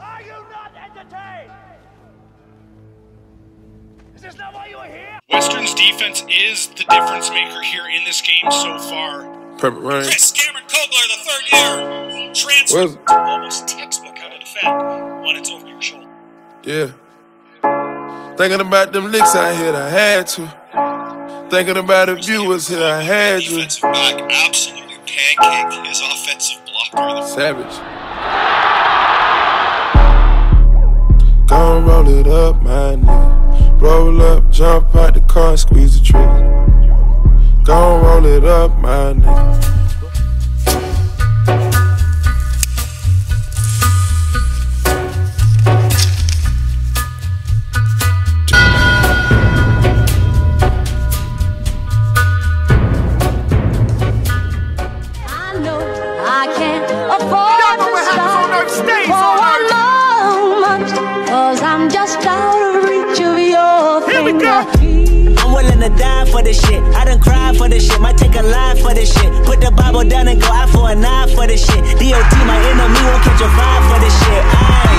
Are you not entertained? Is this not why you are here? Western's defense is the difference maker here in this game so far. Perfect rain. Chris Cameron Kogler, the third year transfer, Where's- almost textbook how to defend when it's over your shoulder. Yeah. Thinking about them licks I hit, I had to. Thinking about the viewers here, I had to. Defensive back absolutely pancaked his offensive blocker. Savage. Roll it up, my nigga. Roll up, jump out the car, squeeze the trigger. Gon' roll it up, my nigga. To die for this shit. I done cried for this shit. Might take a life for this shit. Put the Bible down and go out for a knife for this shit. DOT, my enemy won't catch a vibe for this shit. Ayy,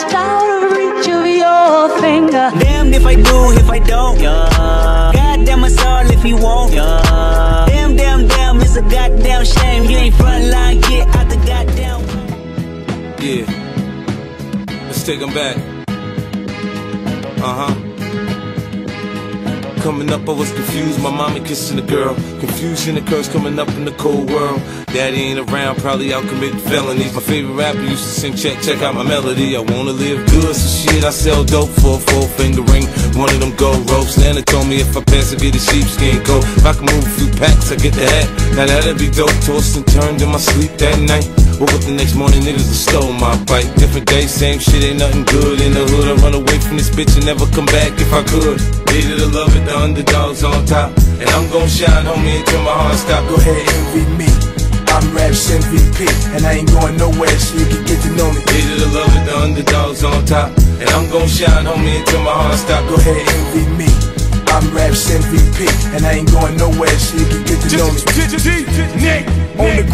just out of reach of your finger. Damned if I do, if I don't. Yeah. Goddamn us all if you won't. Yeah. Damn, damn, damn, it's a goddamn shame. You ain't front line, get out the goddamn. Yeah. Let's take them back. Uh huh. Coming up, I was confused. My mama kissing a girl. Confusion occurs coming up in the cold world. Daddy ain't around, probably out committing felonies. My favorite rapper used to sing, check, check out my melody. I wanna live good, so shit, I sell dope for a four finger ring. One of them gold ropes. Nana told me if I pass, I get a sheepskin coat. If I can move a few packs, I get the hat. Now that'd be dope. Tossed and turned in my sleep that night. Woke up the next morning, niggas have stole my bike. Different day, same shit, ain't nothing good in the hood. I run away from this bitch and never come back if I could. Hated to love it, the underdogs on top. And I'm gon' shine, homie, until my heart stop. Go ahead, envy me. I'm Raps MVP, and I ain't going nowhere, so you can get to know me. Hated to love it, the underdogs on top. And I'm gon' shine, homie, until my heart stop. Go ahead, envy me. I'm Raps MVP, and I ain't going nowhere, so you can get to know me. On the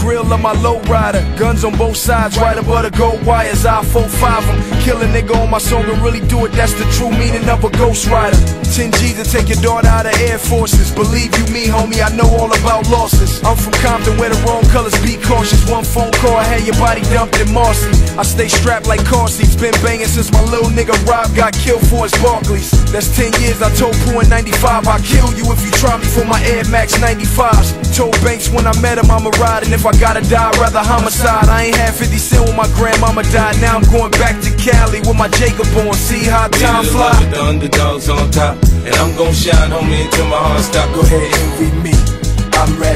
grill of my low rider, guns on both sides, right above the gold wires. I 4-5 them, kill a nigga on my song and really do it. That's the true meaning of a ghost rider. 10 G to take your daughter out of Air Forces. Believe you me, homie, I know all about losses. I'm from Compton where the wrong colors be cautious. One phone call, I had your body dumped in Marcy. I stay strapped like car seats, been banging since my little nigga Rob got killed for his Barclays. That's 10 years, I told Pooh in 95, I'll kill you if you try me for my Air Max 95s. Told Banks when I met him, I'ma ride, and if I gotta die, I'd rather homicide. I ain't had 50 cent when my grandmama died, now I'm going back to Cali with my Jacob on. See how time fly. the underdogs on top. And I'm gon' shine, homie, until my heart stop. Go ahead, envy me.